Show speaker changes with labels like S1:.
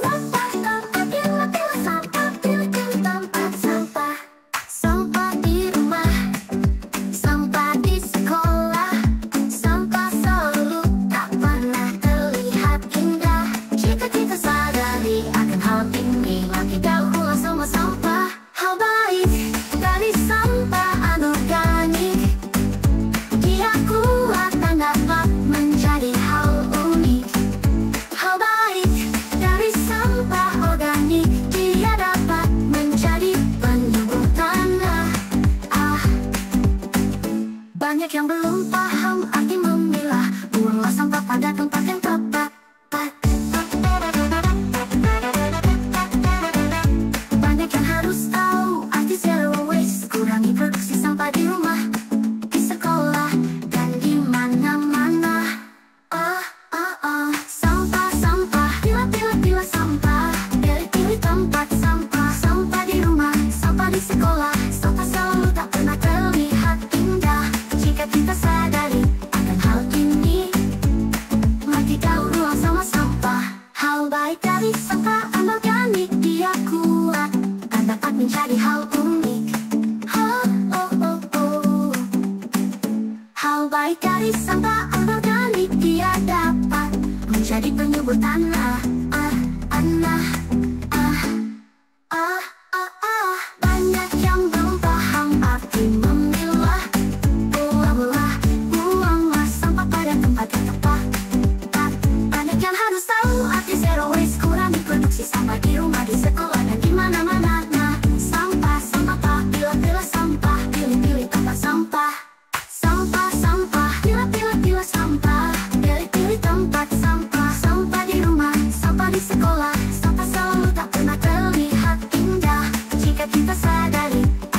S1: Sampah tempat sampah tempat sampah. Sampah di rumah, sampah di sekolah, sampah selalu tak pernah terlihat indah. Jika sadari akan hal ini, kita ulang semua sampah. How banyak yang belum paham Sampah sampah organik dia dapat? Menjadi penyebut tanah Magali.